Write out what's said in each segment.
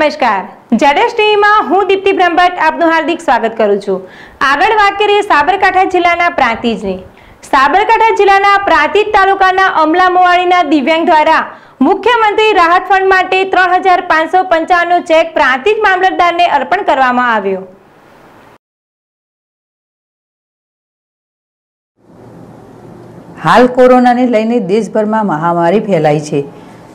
નમસ્કાર. જડેશ ટીવીમાં હું દીપ્તિ બ્રહ્મભટ્ટ આપનું હાર્દિક સ્વાગત કરું છું. આગળ વાત કરીએ સાબરકાંઠા જિલ્લાના પ્રાંતિજની. સાબરકાંઠા જિલ્લાના પ્રાંતિજ તાલુકાના અમલા મોવાણીના દિવ્યાંગ દ્વારા મુખ્યમંત્રી રાહત ફંડ માટે ત્રણ હજાર પાંચસો પંચાવનનો ચેક પ્રાંતિજ મામલતદારને અર્પણ કરવામાં આવ્યો. હાલ કોરોનાને લઈને દેશભરમાં મહામારી ફેલાઈ છે.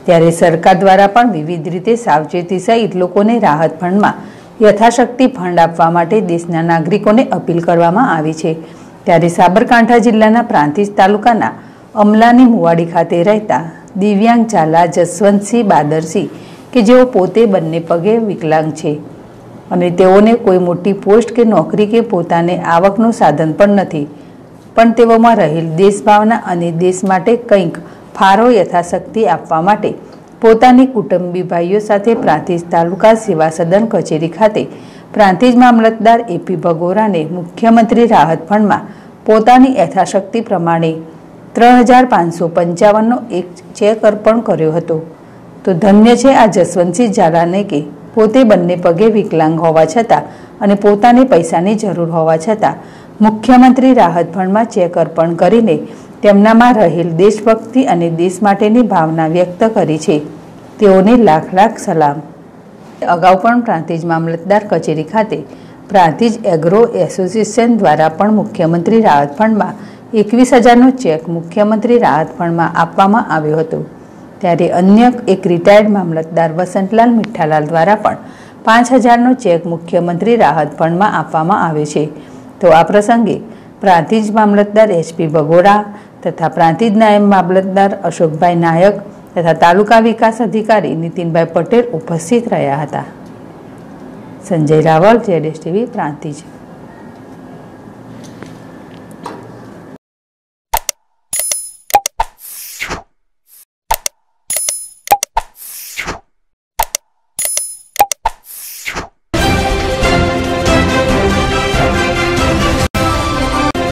ત્યારે સરકાર દ્વારા પણ વિવિધ રીતે સાવચેતી સહિત લોકોને રાહત ફંડમાં યથાશક્તિ ફંડ આપવા માટે દેશના નાગરિકોને અપીલ કરવામાં આવી છે. ત્યારે સાબરકાંઠા જિલ્લાના પ્રાંતિજ તાલુકાના અમલાની મુવાડી ખાતે રહેતા દિવ્યાંગ ચાલા જસવંતસિંહ બાદરસિંહ કે જેઓ પોતે બંને પગે વિકલાંગ છે અને તેઓને કોઈ મોટી પોસ્ટ કે નોકરી કે પોતાને આવકનું સાધન પણ નથી. પણ તેઓમાં રહેલ દેશભાવના અને દેશ માટે કંઈક ફાળો યથાશક્તિ આપવા માટે પોતાની કુટુંબી ભાઈઓ સાથે પ્રાંતિજ તાલુકા સેવા સદન કચેરી ખાતે પ્રાંતિજ મામલતદાર એપી ભગોરાને મુખ્યમંત્રી રાહત ફંડમાં પોતાની યથાશક્તિ પ્રમાણે ત્રણ હજાર પાંચસો પંચાવનનો એક ચેક અર્પણ કર્યો હતો. તો ધન્ય છે આ જસવંતસિંહ ઝાલાને કે પોતે બંને પગે વિકલાંગ હોવા છતાં અને પોતાને પૈસાની જરૂર હોવા છતાં મુખ્યમંત્રી રાહત ફંડમાં ચેક અર્પણ કરીને તેમનામાં રહેલ દેશભક્તિ અને દેશ માટેની ભાવના વ્યક્ત કરી છે. તેઓને લાખ લાખ સલામ. અગાઉ પણ પ્રાંતિજ મામલતદાર કચેરી ખાતે પ્રાંતિજ એગ્રો એસોસિએશન દ્વારા પણ મુખ્યમંત્રી રાહત ફંડમાં એકવીસ હજારનો ચેક મુખ્યમંત્રી રાહત ફંડમાં આપવામાં આવ્યો હતો. ત્યારે અન્ય એક રિટાયર્ડ મામલતદાર વસંતલાલ મીઠાલાલ દ્વારા પણ પાંચ હજારનો ચેક મુખ્યમંત્રી રાહત ફંડમાં આપવામાં આવ્યો છે. તો આ પ્રસંગે પ્રાંતિજ મામલતદાર એચપી ભગોડા તથા પ્રાંતિજ નાયબ મામલતદાર અશોકભાઈ નાયક તથા તાલુકા વિકાસ અધિકારી નીતિનભાઈ પટેલ ઉપસ્થિત રહ્યા હતા. સંજય રાવલ જેડેશ ટીવી, પ્રાંતિજ.